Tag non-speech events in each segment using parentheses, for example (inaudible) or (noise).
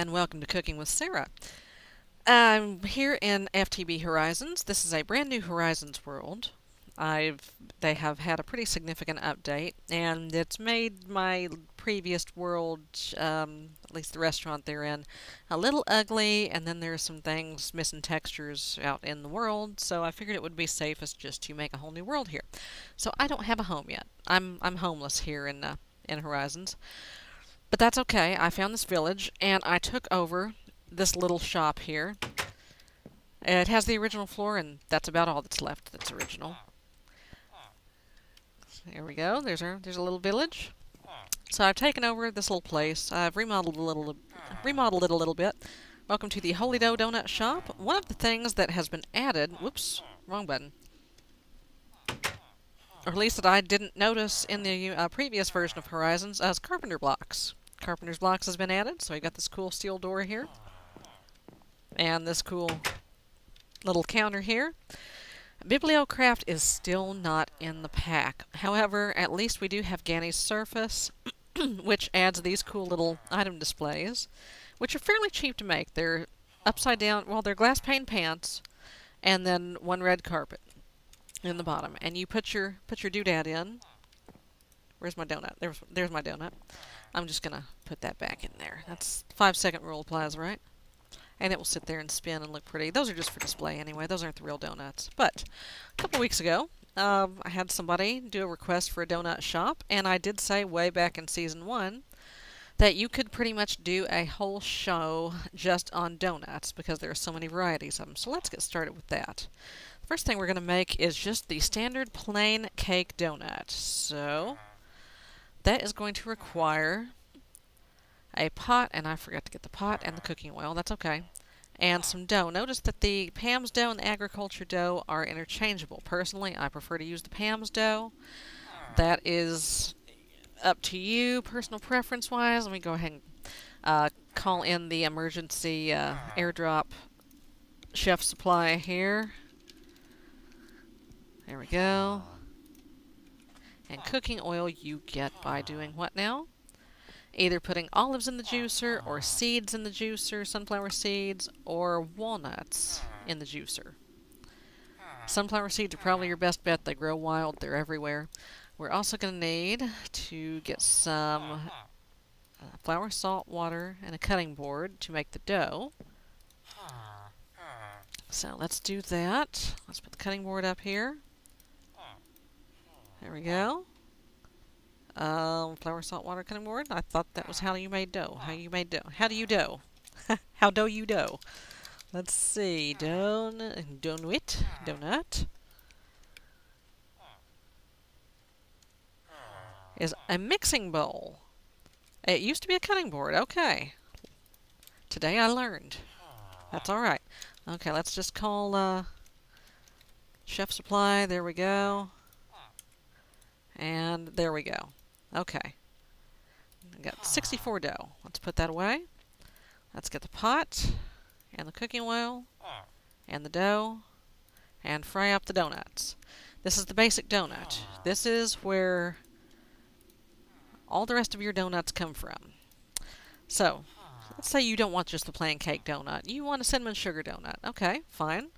and welcome to Cooking with Sarah. I'm here in FTB Horizons. This is a brand new Horizons world. I've they have had a pretty significant update, and it's made my previous world, um, at least the restaurant they're in, a little ugly. And then there's some things missing textures out in the world, so I figured it would be safest just to make a whole new world here. So I don't have a home yet. I'm I'm homeless here in uh, in Horizons. But that's okay. I found this village, and I took over this little shop here. It has the original floor, and that's about all that's left that's original. There we go. There's our there's a little village. So I've taken over this little place. I've remodeled a little remodeled it a little bit. Welcome to the Holy Dough Donut Shop. One of the things that has been added, whoops, wrong button. Or at least that I didn't notice in the uh, previous version of Horizons, as carpenter blocks. Carpenter's blocks has been added, so we got this cool steel door here. And this cool little counter here. Bibliocraft is still not in the pack. However, at least we do have Gany's Surface, (clears throat) which adds these cool little item displays, which are fairly cheap to make. They're upside down, well, they're glass pane pants, and then one red carpet in the bottom. And you put your put your doodad in. Where's my donut? There's there's my donut. I'm just gonna put that back in there. That's five second rule applies, right? and it will sit there and spin and look pretty. Those are just for display anyway. Those aren't the real donuts. But a couple weeks ago, um, I had somebody do a request for a donut shop, and I did say way back in season one that you could pretty much do a whole show just on donuts because there are so many varieties of them. So let's get started with that. The first thing we're going to make is just the standard plain cake donut. So that is going to require a pot, and I forgot to get the pot and the cooking oil. That's okay. And some dough. Notice that the Pam's dough and the agriculture dough are interchangeable. Personally, I prefer to use the Pam's dough. That is up to you, personal preference-wise. Let me go ahead and uh, call in the emergency uh, airdrop chef supply here. There we go. Cooking oil you get by doing what now? either putting olives in the juicer or seeds in the juicer, sunflower seeds, or walnuts in the juicer. Sunflower seeds are probably your best bet. They grow wild. They're everywhere. We're also going to need to get some uh, flour, salt, water, and a cutting board to make the dough. So let's do that. Let's put the cutting board up here. There we go. Um, flour, salt, water, cutting board. I thought that was how you made dough. How you made dough. How do you dough? (laughs) how dough you dough? Let's see. Don, donut, donut. Is a mixing bowl. It used to be a cutting board. Okay. Today I learned. That's alright. Okay, let's just call uh, Chef Supply. There we go. And there we go. Okay. I got 64 dough. Let's put that away. Let's get the pot and the cooking oil and the dough and fry up the donuts. This is the basic donut. This is where all the rest of your donuts come from. So, let's say you don't want just the plain cake donut. You want a cinnamon sugar donut. Okay, fine.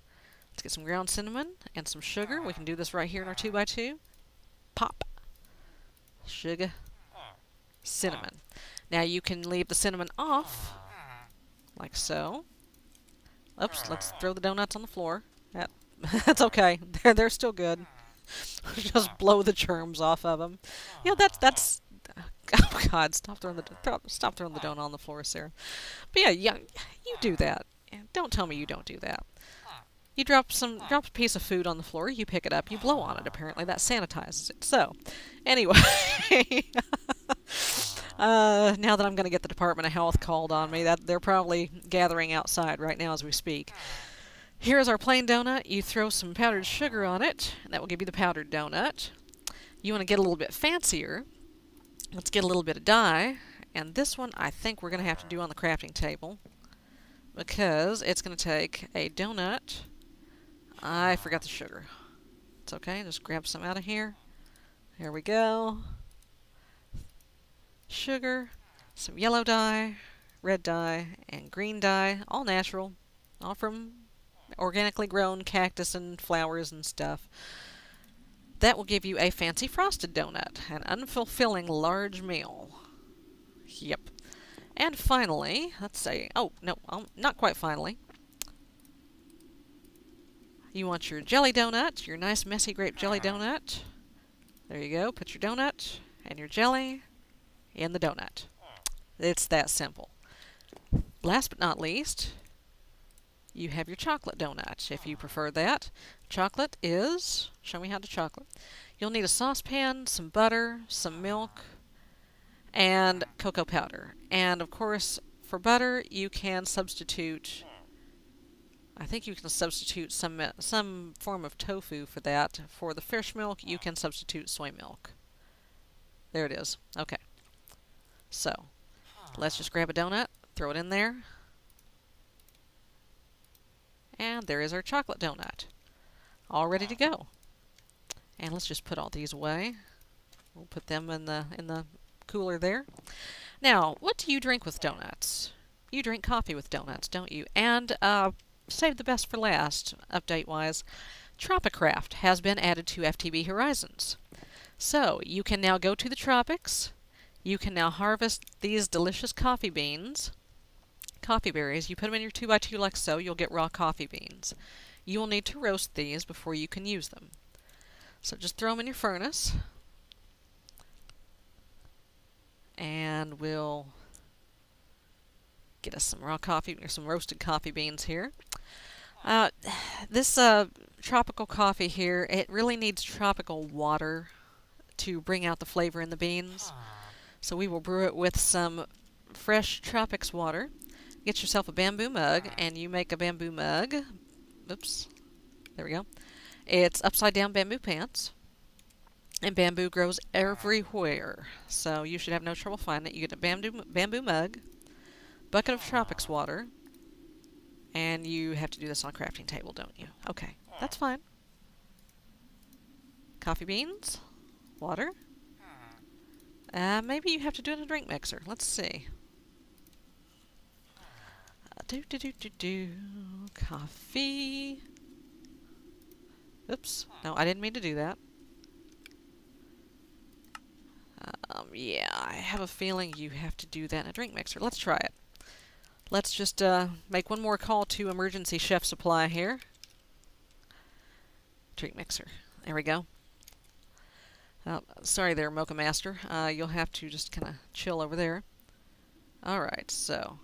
Let's get some ground cinnamon and some sugar. We can do this right here in our 2x2. Pop sugar, oh. cinnamon. Now you can leave the cinnamon off, like so. Oops, let's throw the donuts on the floor. That, (laughs) that's okay. They're, they're still good. (laughs) Just blow the germs off of them. You know, that's, that's, (laughs) oh god, stop throwing the, throw, stop throwing the donut on the floor, Sarah. But yeah, yeah, you do that. Don't tell me you don't do that. You drop some drop a piece of food on the floor, you pick it up, you blow on it. Apparently that sanitizes it. So, anyway, (laughs) uh, now that I'm going to get the Department of Health called on me, that they're probably gathering outside right now as we speak. Here's our plain donut. You throw some powdered sugar on it, and that will give you the powdered donut. You want to get a little bit fancier. Let's get a little bit of dye, and this one I think we're going to have to do on the crafting table because it's going to take a donut I forgot the sugar. It's okay, just grab some out of here. Here we go. Sugar, some yellow dye, red dye, and green dye, all natural, all from organically grown cactus and flowers and stuff. That will give you a fancy frosted donut, an unfulfilling large meal. Yep. And finally, let's say, oh, no, um, not quite finally. You want your jelly donut, your nice messy grape jelly donut. There you go. Put your donut and your jelly in the donut. It's that simple. Last but not least, you have your chocolate donut, if you prefer that. Chocolate is, show me how to chocolate. You'll need a saucepan, some butter, some milk, and cocoa powder. And of course, for butter, you can substitute I think you can substitute some some form of tofu for that. For the fish milk, you can substitute soy milk. There it is. Okay. So, let's just grab a donut, throw it in there. And there is our chocolate donut. All ready to go. And let's just put all these away. We'll put them in the in the cooler there. Now, what do you drink with donuts? You drink coffee with donuts, don't you? And uh, save the best for last, update-wise. Tropicraft has been added to FTB Horizons. So, you can now go to the tropics. You can now harvest these delicious coffee beans, coffee berries. You put them in your 2x2 like so, you'll get raw coffee beans. You will need to roast these before you can use them. So just throw them in your furnace. And we'll get us some raw coffee, or some roasted coffee beans here. Uh, this uh, tropical coffee here, it really needs tropical water to bring out the flavor in the beans. So we will brew it with some fresh tropics water. Get yourself a bamboo mug, and you make a bamboo mug. Oops. There we go. It's upside down bamboo pants. And bamboo grows everywhere. So you should have no trouble finding it. You get a bamboo, bamboo mug, bucket of tropics water, and you have to do this on a crafting table, don't you? Okay, that's fine. Coffee beans, water. Uh, maybe you have to do it in a drink mixer. Let's see. Uh, do do do do do. Coffee. Oops. No, I didn't mean to do that. Um, yeah, I have a feeling you have to do that in a drink mixer. Let's try it. Let's just uh, make one more call to emergency chef supply here. Drink mixer. There we go. Oh, sorry there, Mocha Master. Uh, you'll have to just kind of chill over there. Alright, so.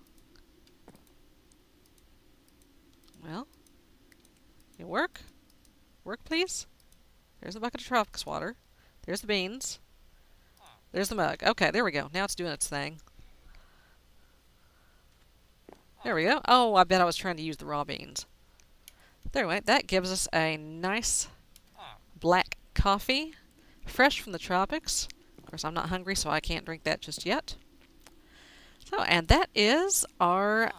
Well. You work? Work, please? There's a bucket of tropics water. There's the beans. There's the mug. Okay, there we go. Now it's doing its thing. There we go. Oh, I bet I was trying to use the raw beans. There we go. That gives us a nice black coffee, fresh from the tropics. Of course, I'm not hungry, so I can't drink that just yet. So, and that is our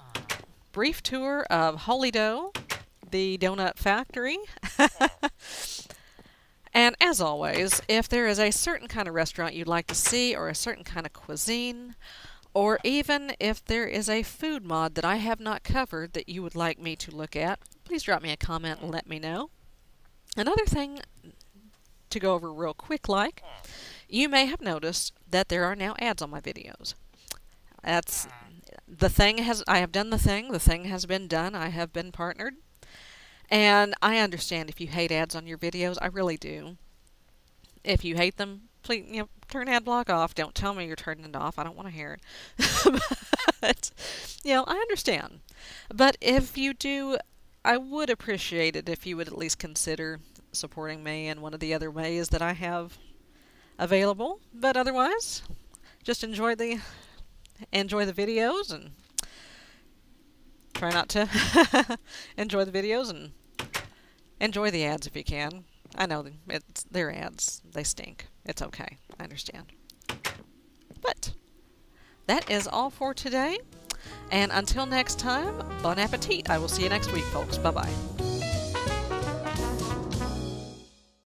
brief tour of Holy Dough, the donut factory. (laughs) and as always, if there is a certain kind of restaurant you'd like to see or a certain kind of cuisine, or even if there is a food mod that I have not covered that you would like me to look at, please drop me a comment and let me know. Another thing to go over real quick like, you may have noticed that there are now ads on my videos. That's the thing has I have done the thing, the thing has been done, I have been partnered. And I understand if you hate ads on your videos, I really do. If you hate them, please, you know, turn ad block off. Don't tell me you're turning it off. I don't want to hear it. (laughs) but, you know, I understand. But if you do, I would appreciate it if you would at least consider supporting me in one of the other ways that I have available. But otherwise, just enjoy the enjoy the videos and try not to (laughs) enjoy the videos and enjoy the ads if you can. I know it's their ads. They stink. It's okay. I understand. But that is all for today. And until next time, bon appetit. I will see you next week, folks. Bye-bye.